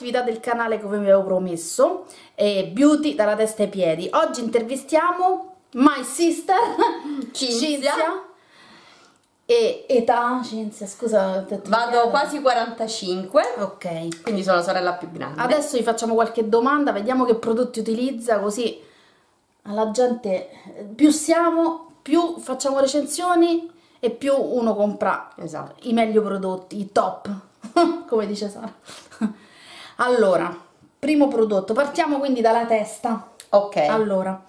attività del canale come vi avevo promesso, eh, beauty dalla testa ai piedi. Oggi intervistiamo my sister Cinzia. Cinzia. E età, Cinzia, scusa, Vado quasi 45, Ok. quindi sono la sorella più grande. Adesso vi facciamo qualche domanda, vediamo che prodotti utilizza, così alla gente più siamo, più facciamo recensioni e più uno compra Esatto. i meglio prodotti, i top, come dice Sara. Allora, primo prodotto, partiamo quindi dalla testa. Ok, Allora,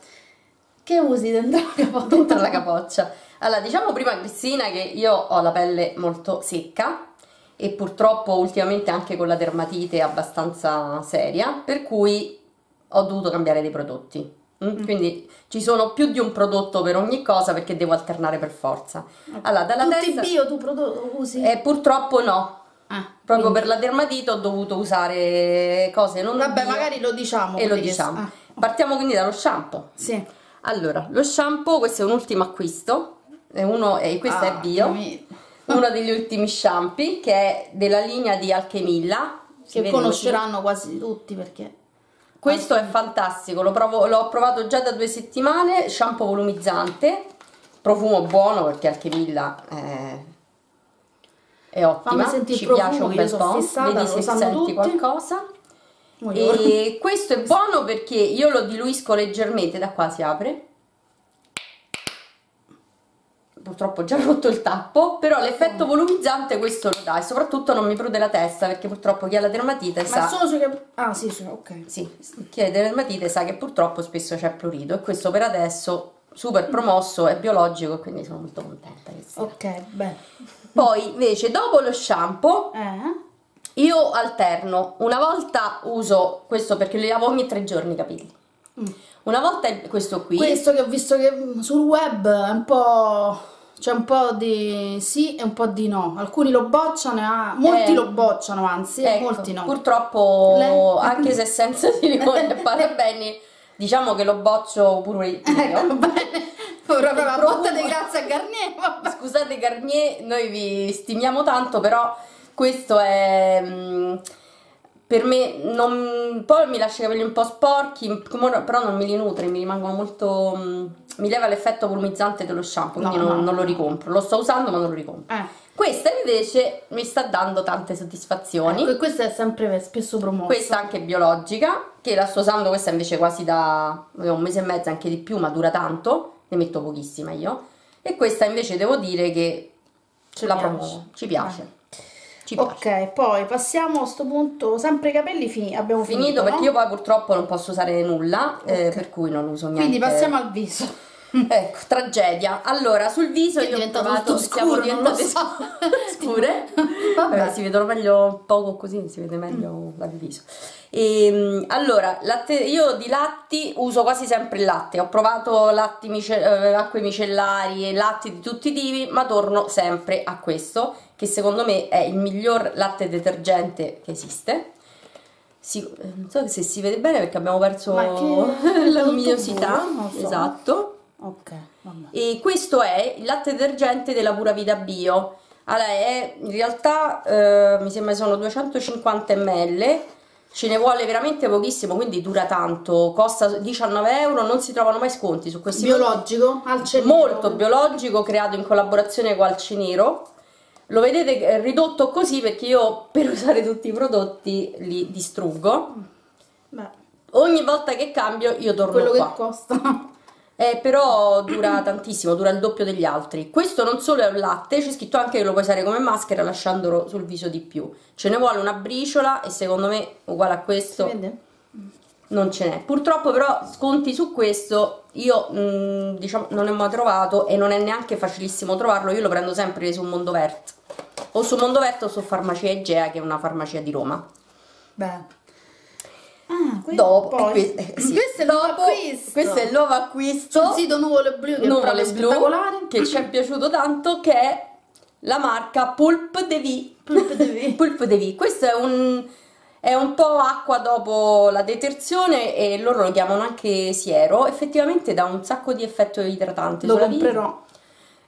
che usi dentro la capota? dentro la capoccia. Allora, diciamo prima Cristina che io ho la pelle molto secca e purtroppo ultimamente anche con la dermatite abbastanza seria, per cui ho dovuto cambiare dei prodotti. Mm? Quindi ci sono più di un prodotto per ogni cosa perché devo alternare per forza. Allora, dalla Tutti testa bio tu usi? eh, purtroppo no. Ah, Proprio quindi- per la dermatite ho dovuto usare cose non Vabbè, bio magari lo diciamo. e lo diciamo. ah, Partiamo quindi dallo shampoo. sì. Allora, lo shampoo, questo è un ultimo acquisto, è uno, e questo è Ah, bio, che mi- uno degli ultimi shampoo che è della linea di Alchemilla. Si che conosceranno quasi tutti perché. Questo è fantastico, lo provo- l'ho provato già da due settimane, shampoo volumizzante, profumo buono perché Alchemilla è, è ottima, ci profumo, piace un che bel po', fissata, vedi se senti tutti. qualcosa. E questo è buono perché io lo diluisco leggermente, da qua si apre. Purtroppo ho già rotto il tappo, però l'effetto volumizzante questo lo dà e soprattutto non mi prude la testa perché purtroppo chi ha la dermatite Ma sa solo sui cap- Ah, sì, sì, ok. sì, chi ha dermatite sa che purtroppo spesso c'è prurito e questo per adesso super promosso è biologico quindi sono molto contenta che sia. Ok, bene. Poi invece dopo lo shampoo Eh? io alterno, una volta uso questo perché li lavo ogni tre giorni i capelli. Una volta è questo qui. Questo che ho visto che mm, sul web è un po'... C'è un po' di sì e un po' di no. Alcuni lo bocciano, molti Eh. lo bocciano, anzi, Ecco, molti no. Purtroppo, Le- anche se senza silicone e parabeni, diciamo che lo boccio pure io. Ecco, bene. Proprio la botta di grazia a Garnier, vabbè. Scusate Garnier, noi vi stimiamo tanto, però questo è mm, per me non, poi mi lascia i capelli un po' sporchi, però non me li nutre, mi rimangono molto mm, mi leva l'effetto volumizzante dello shampoo, quindi No, non, no. non lo ricompro. Lo sto usando, ma non lo ricompro. Eh. Questa invece mi sta dando tante soddisfazioni. Ecco, e questa è sempre spesso promossa. Questa anche biologica, che la sto usando, questa invece quasi da un mese e mezzo, anche di più, ma dura tanto, ne metto pochissima io. E questa invece devo dire che Ci la piace. promuovo, ci piace. Piace. Ok, poi passiamo a questo punto, sempre i capelli fini, abbiamo finito, Finito perché no? io poi purtroppo non posso usare nulla, eh, Ok. per cui non uso niente. Quindi passiamo al viso. Ecco, tragedia. Allora, sul viso È io ho diventato provato tutto siamo scuro, lo diventate so. scure. Vabbè. Vabbè, si vedono meglio poco così, si vede meglio dal viso. E, allora, latte- io di latti uso quasi sempre il latte. Ho provato latti mice- eh, acque micellari e latti di tutti i tipi, ma torno sempre a questo, che secondo me è il miglior latte detergente che esiste. Si- eh, non so se si vede bene perché abbiamo perso la luminosità. so. Esatto. Ok, vabbè. E questo è il latte detergente della Pura Vita Bio. Allora, è, in realtà eh, mi sembra sono 250 ml, ce ne vuole veramente pochissimo, quindi dura tanto, costa 19 euro, non si trovano mai sconti su questi Biologico, al cenere. Molto biologico, creato in collaborazione con Alcenero. Lo vedete ridotto così perché io per usare tutti i prodotti li distruggo. Beh, Ogni volta che cambio io torno quello qua. che costa. Eh, però dura tantissimo, dura il doppio degli altri. Questo non solo è un latte, c'è scritto anche che lo puoi usare come maschera lasciandolo sul viso di più. Ce ne vuole una briciola e secondo me uguale a questo vede? non ce n'è. Purtroppo però sconti su questo io mh, diciamo non ne ho mai trovato e non è neanche facilissimo trovarlo, io lo prendo sempre su Mondovert. O su Mondovert o su Farmacia Egea che è una farmacia di Roma. Beh. Ah, Dopo, e que- eh, sì. questo è il nuovo Dopo, acquisto. questo è il nuovo acquisto. Sul sito Nuvole Blu che è Nuvole blu spettacolare. che ci è piaciuto tanto che è la marca Pulp de Vie. Pulp de Vie. Pulp de Vie. Questo è un, è un po' acqua dopo la detersione e loro lo chiamano anche siero. Effettivamente dà un sacco di effetto idratante. Lo vita. comprerò.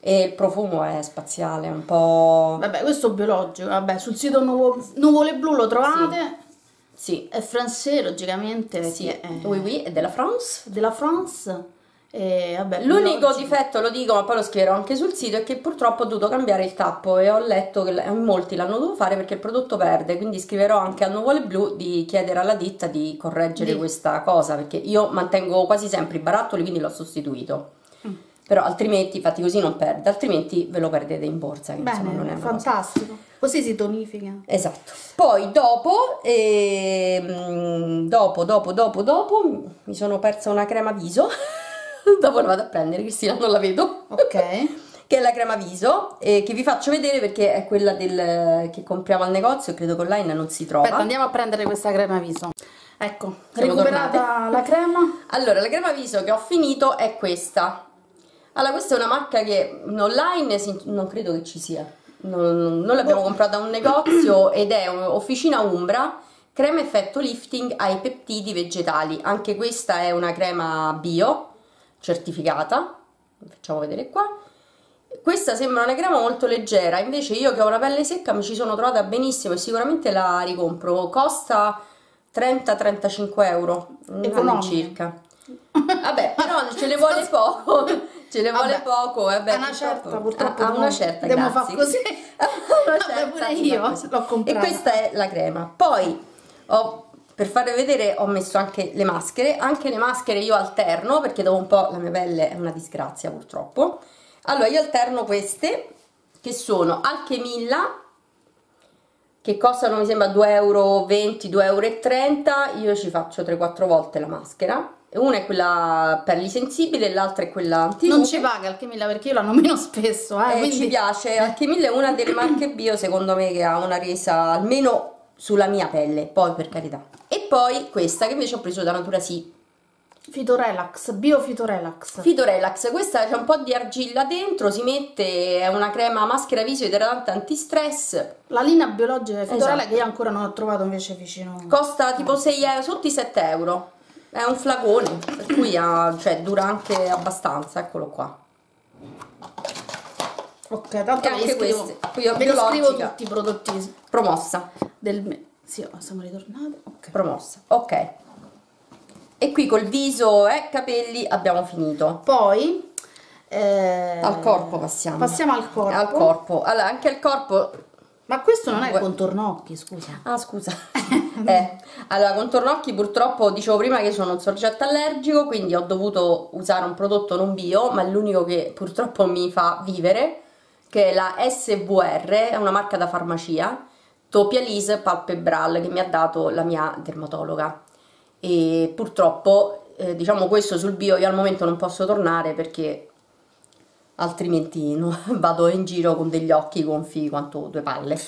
E il profumo è spaziale, un po'... Vabbè, questo è biologico. Vabbè, sul sito Nuvo- Nuvole Blu lo trovate. Sì. È francese, logicamente, Sì, perché è oui, oui, è della France. della France. E, vabbè, L'unico biologico. difetto, lo dico, ma poi lo scriverò anche sul sito, è che purtroppo ho dovuto cambiare il tappo e ho letto che molti l'hanno dovuto fare perché il prodotto perde, quindi scriverò anche al Nuvole Blu di chiedere alla ditta di correggere Di- questa cosa, perché io mantengo quasi sempre i barattoli, quindi l'ho sostituito. Però altrimenti, fatti così non perde, altrimenti ve lo perdete in borsa, che insomma non è Bene, una cosa. fantastico. Così si tonifica. Esatto. Poi dopo, ehm, dopo, dopo, dopo, dopo, mi sono persa una crema viso. dopo la vado a prendere, Cristina, non la vedo. Ok. che è la crema viso, eh, che vi faccio vedere perché è quella del, che compriamo al negozio, credo che online non si trova. Aspetta, andiamo a prendere questa crema viso. Ecco, Siamo recuperata tornate. la crema. Allora, la crema viso che ho finito è questa. Allora, questa è una marca che online non credo che ci sia. Non, non l'abbiamo Boh. comprata a un negozio ed è Officina Umbra, crema effetto lifting ai peptidi vegetali. Anche questa è una crema bio, certificata. Facciamo vedere qua. Questa sembra una crema molto leggera, invece io che ho una pelle secca mi ci sono trovata benissimo e sicuramente la ricompro. Costa 30-35 euro all'incirca. Vabbè, però ce ne vuole poco, ce ne vuole Vabbè, poco. Vabbè, a una certa, purtroppo a, a una certa, Devo grazie. far così. Una Vabbè, certa, fa io l'ho comprata. E questa è la crema. Poi, ho- per farvi vedere, ho messo anche le maschere. Anche le maschere io alterno, perché dopo un po' la mia pelle è una disgrazia purtroppo. Allora, io alterno queste, che sono Alchemilla, che costano mi sembra 2,20 euro, 2,30 euro, io ci faccio 3-4 volte la maschera. Una è quella per gli sensibili e l'altra è quella antirupe. Non ci paga Alchemilla perché io la nomino spesso, eh, Eh, quindi ci piace, Alchemilla è una delle marche bio secondo me che ha una resa almeno sulla mia pelle, poi per carità. E poi questa che invece ho preso da Natura Sì, Fitorelax, Bio Fitorelax. Fitorelax, questa c'è un po' di argilla dentro, si mette, è una crema maschera viso idratante antistress, La linea biologica Fitorella Esatto. che io ancora non ho trovato invece vicino. costa tipo 6 euro, sotto i 7 euro, è un flacone, per cui ha- cioè, dura anche abbastanza, eccolo qua. ok, tanto E anche queste, qui ho li scrivo biologica. tutti i prodotti Promossa. del Sì, oh, siamo ritornate. Ok. promossa ok e qui col viso e capelli abbiamo finito Poi eh, al corpo passiamo Passiamo al corpo. al corpo allora anche al corpo Ma questo non è Due. contorno occhi, scusa. ah scusa eh, allora contorno occhi purtroppo dicevo prima che sono un soggetto allergico quindi ho dovuto usare un prodotto non bio ma l'unico che purtroppo mi fa vivere che è la SVR è una marca da farmacia Topialise Palpebral che mi ha dato la mia dermatologa e purtroppo eh, diciamo questo sul bio io al momento non posso tornare perché altrimenti no, vado in giro con degli occhi gonfi quanto due palle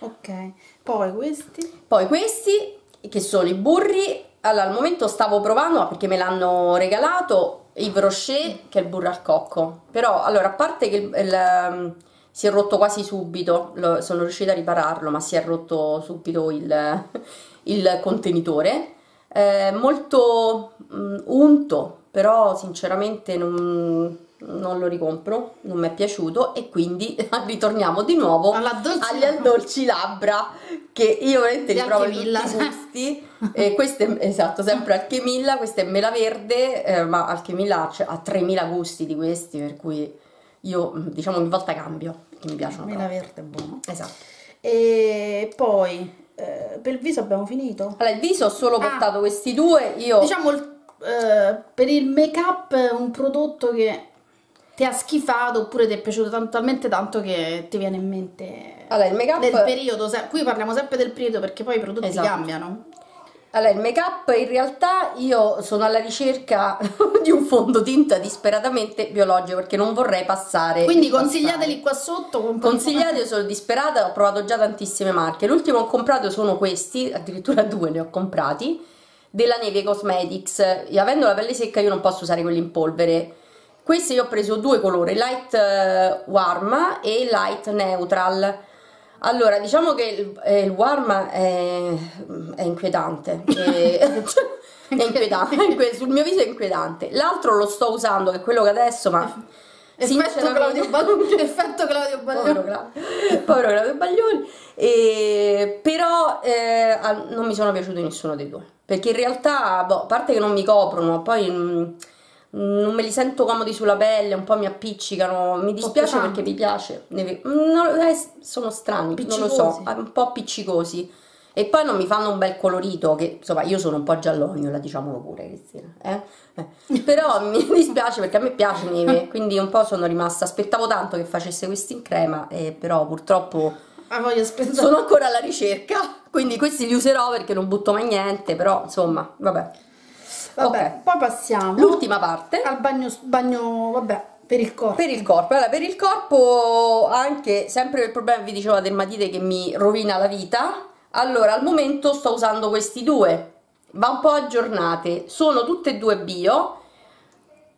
Ok. Poi questi. poi questi che sono i burri allora al momento stavo provando perché me l'hanno regalato Yves Rocher che è il burro al cocco però allora a parte che il- il, si è rotto quasi subito lo- sono riuscita a ripararlo ma si è rotto subito il, il contenitore eh, molto mm, unto però sinceramente non, non lo ricompro non mi è piaciuto e quindi ritorniamo di nuovo agli dolci labbra che io veramente li provo in tutti i gusti e questo è esatto sempre Alchemilla questa è mela verde eh, ma Alchemilla ha 3000 gusti di questi per cui io diciamo ogni volta cambio perché mi piacciono Mela proprio. verde è buono. esatto E poi eh, per il viso abbiamo finito. allora il viso ho solo Ah. portato questi due io Diciamo il- eh, per il make up un prodotto che ti ha schifato oppure ti è piaciuto tanto- talmente tanto che ti viene in mente allora il make up del periodo. Qui parliamo sempre del periodo perché poi i prodotti Esatto. cambiano. Allora, il make up in realtà io sono alla ricerca di un fondotinta disperatamente biologico perché non vorrei passare. Quindi consigliateli qua sotto. con- Consigliate, io sono disperata, ho provato già tantissime marche. L'ultimo che ho comprato sono questi, addirittura due ne ho comprati, della Neve Cosmetics. Avendo la pelle secca io non posso usare quelli in polvere. Questi io ho preso due colori, light eh, warm e light neutral. Allora, diciamo che il, eh, il warm è, è inquietante. E- è inquietante, sul mio viso è inquietante. L'altro lo sto usando, che è quello che adesso, ma Effetto Claudio Baglioni. Effetto Claudio Baglioni. Povero, povero Claudio Baglioni. E, però eh, non mi sono piaciuti nessuno dei due. Perché in realtà, boh, a parte che non mi coprono, poi mh, mm, non me li sento comodi sulla pelle, un po' mi appiccicano. Mi dispiace perché mi piace. Non, eh, sono strani, non lo so, un po' appiccicosi. E poi non mi fanno un bel colorito, che insomma io sono un po' giallognola, diciamolo pure Cristina. Eh? Eh. Però mi dispiace perché a me piace neve, quindi un po' sono rimasta, aspettavo tanto che facesse questi in crema, eh, però purtroppo sono ancora alla ricerca, quindi questi li userò perché non butto mai niente, però insomma, vabbè. Vabbè, okay. poi passiamo l'ultima parte. al bagno, bagno vabbè, per il corpo. Per il corpo, allora, per il corpo anche sempre il problema vi dicevo la dermatite che mi rovina la vita. Allora al momento sto usando questi due. Va un po' aggiornate. Sono tutte e due bio.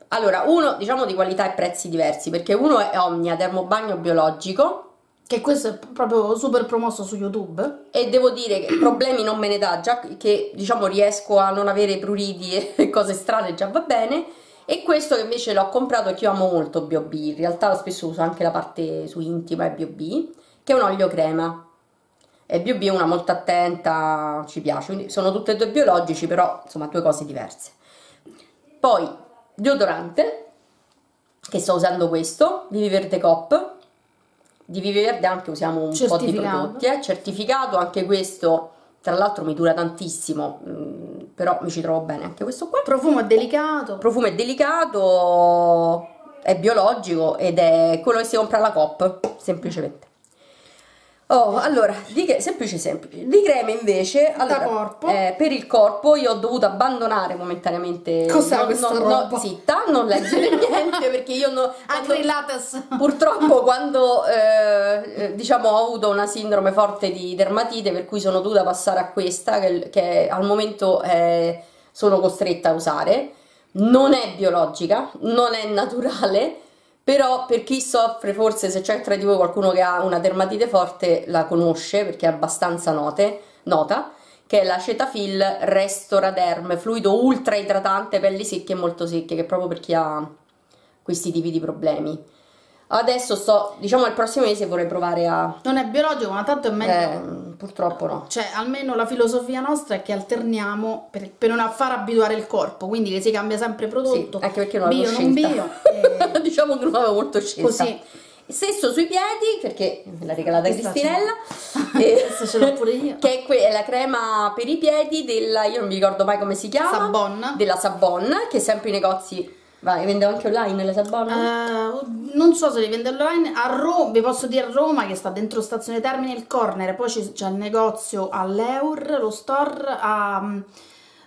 Allora uno diciamo di qualità e prezzi diversi perché uno è Omnia Termobagno Biologico che questo è proprio super promosso su YouTube. E devo dire che problemi non me ne dà già che diciamo riesco a non avere pruriti e cose strane già va bene. E questo che invece l'ho comprato che io amo molto B.O.B in realtà spesso uso anche la parte su intima e B.O.B che è un olio crema. E B.O.B è una molto attenta, ci piace, quindi sono tutte e due biologici, però insomma due cose diverse. Poi deodorante, che sto usando questo, di Viverde Cop, di Viverde anche usiamo un po' di prodotti, eh, certificato, anche questo tra l'altro mi dura tantissimo, mm, però mi ci trovo bene anche questo qua. Profumo è delicato. Profumo è delicato, è biologico ed è quello che si compra alla Coop, semplicemente. Oh, allora, di che, semplice semplice. Di creme invece, allora, corpo. Eh, per il corpo io ho dovuto abbandonare momentaneamente. Cos'è questa no, roba? No, zitta, non leggere niente perché io no, Acrilates. Purtroppo quando eh, eh, diciamo ho avuto una sindrome forte di dermatite per cui sono dovuta passare a questa che, che al momento eh, sono costretta a usare. Non è biologica, non è naturale però per chi soffre forse se c'è tra di voi qualcuno che ha una dermatite forte la conosce perché è abbastanza note, nota che è la Cetaphil Restoraderm fluido ultra idratante pelli secche e molto secche che è proprio per chi ha questi tipi di problemi Adesso sto, diciamo il prossimo mese vorrei provare a... Non è biologico, ma tanto è meglio... Eh, purtroppo no. Cioè, almeno la filosofia nostra è che alterniamo per, per non far abituare il corpo, quindi che si cambia sempre prodotto. Sì, anche perché non bio, non bio. E... diciamo che non avevo molto scelta. Così. Stesso sui piedi, perché me l'ha regalata Questa Cristinella. e... Adesso ce l'ho pure io. Che è, è, la crema per i piedi della... io non mi ricordo mai come si chiama. Sabon. Della Sabon, che è sempre i negozi Vai, vende anche online le sabone? Uh, non so se li vende online. A Roma, vi posso dire a Roma che sta dentro Stazione Termine il corner, poi c'è il negozio all'Eur, lo store a...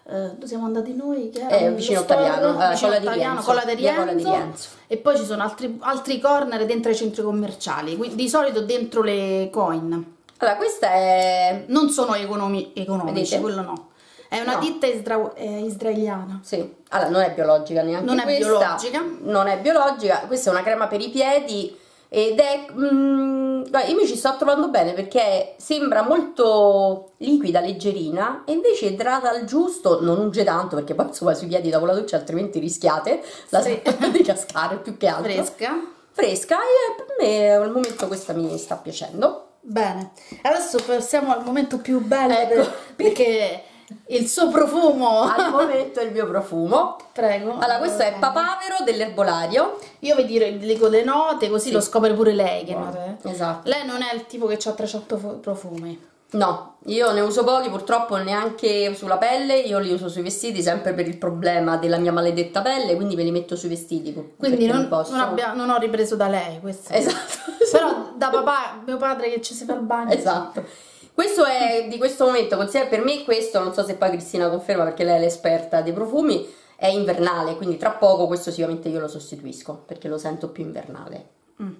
Uh, dove siamo andati noi? Che era eh, vicino Ottaviano, eh, vicino Ottaviano, Colla di Rienzo, Colla di Rienzo. E poi ci sono altri, altri corner dentro i centri commerciali, quindi di solito dentro le coin. Allora, questa è... Non sono economi economici, Vedete? quello no. È una no. ditta isra israeliana. Sì, allora non è biologica neanche non questa. Non è biologica. Non è biologica, questa è una crema per i piedi ed è... Mm, io mi ci sto trovando bene perché sembra molto liquida, leggerina e invece idrata al giusto, non unge tanto perché poi insomma sui piedi dopo la doccia altrimenti rischiate la sì. di cascare più che altro. Fresca. Fresca e per me al momento questa mi sta piacendo. Bene, adesso passiamo al momento più bello ecco. perché il suo profumo. Al momento è il mio profumo. Prego. Allora questo è papavero dell'erbolario. Io vi dire, dico le note così sì. lo scopre pure lei che note esatto. Lei non è il tipo che ha 300 profumi? No io ne uso pochi purtroppo neanche sulla pelle io li uso sui vestiti sempre per il problema della mia maledetta pelle quindi me li metto sui vestiti quindi non, non, non, abbia, non ho ripreso da lei questo. Esatto. Però da papà mio padre che ci si fa il bagno. Esatto questo è di questo momento, considera per me questo, non so se poi Cristina conferma perché lei è l'esperta dei profumi, è invernale, quindi tra poco questo sicuramente io lo sostituisco perché lo sento più invernale mm.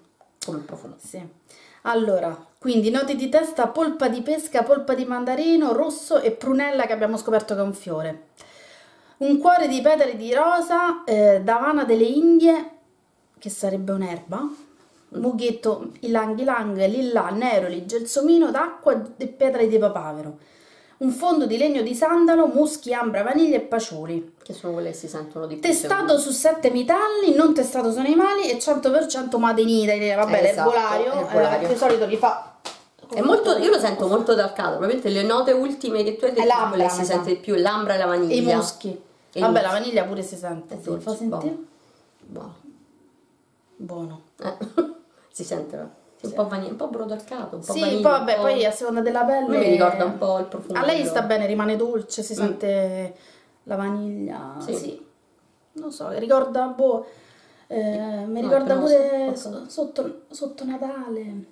come profumo. Sì. Allora, quindi note di testa, polpa di pesca, polpa di mandarino, rosso e prunella che abbiamo scoperto che è un fiore. Un cuore di petali di rosa, eh, davana delle Indie, che sarebbe un'erba, mughetto, ilang ilang, lilla, neroli, gelsomino d'acqua e petali di papavero. un fondo di legno di sandalo, muschi, ambra, vaniglia e paciuli. Che sono quelle che si sentono di più. Testato su sette metalli, non testato su animali e 100% made in Italy. Vabbè, Esatto, l'erbolario, eh, di solito li fa... È molto, io lo sento molto dal caldo, probabilmente le note ultime che tu hai detto quelle che si sente di più, l'ambra e la E vaniglia. i muschi. E Vabbè, la vaniglia pure si sente. È Sì, fa sentire? Buono. Buono. Eh, si sente no? Sì, un po' vaniglia, un po' brodo al caldo, un po' Sì, vaniglia. poi un vabbè, po'- poi a seconda della pelle... Me mi ricorda un po' il profumo. A lei sta bene, rimane dolce, si Mm. sente la vaniglia. Sì. Sì. Non so, ricorda, boh, eh, mi No, ricorda pure so- so- sotto, sotto Natale.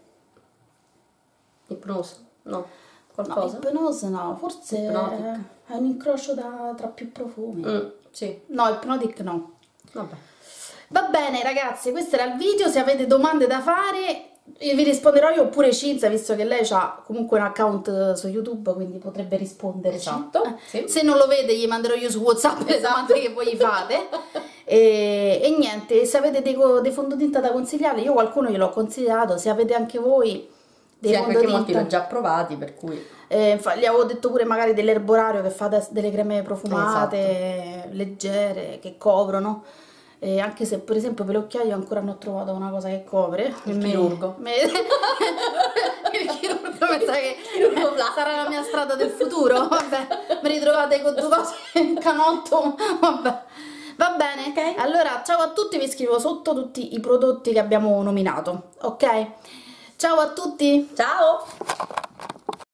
Ipnosa? No. No, Qualcosa? ipnosi no, forse Hypnotic. è un incrocio da- tra più profumi. Mm, sì, No, Hypnotic no. vabbè. Va bene ragazzi, questo era il video, se avete domande da fare vi risponderò io oppure Cinzia, visto che lei ha comunque un account su YouTube, quindi potrebbe risponderci. Esatto, Eh, sì. Se non lo vede gli manderò io su Whatsapp le Esatto. domande che voi gli fate. e, e niente, se avete dei, dei fondotinta da consigliare, io qualcuno gliel'ho consigliato, se avete anche voi dei Sì, anche perché molti fondotinta... l'ho già provati, per cui... Eh, gli avevo detto pure magari dell'erbolario che fa delle creme profumate, Esatto. leggere, che coprono. Eh, anche se per esempio per le occhiaie ancora non ho trovato una cosa che copre. Il Me- chirurgo. me- il chirurgo mi sa che Chirurgo sarà la mia strada del futuro. Vabbè, mi ritrovate con due cose in canotto. Vabbè. Va bene, Ok. allora ciao a tutti, vi scrivo sotto tutti i prodotti che abbiamo nominato, ok? Ciao a tutti! Ciao!